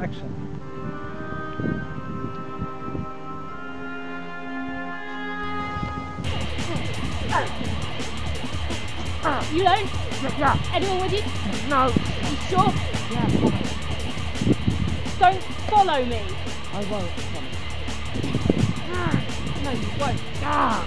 Action. You know? Yeah. Anyone with you? No. You sure? Yeah. Don't follow me. I won't. Ah, no, you won't. Ah.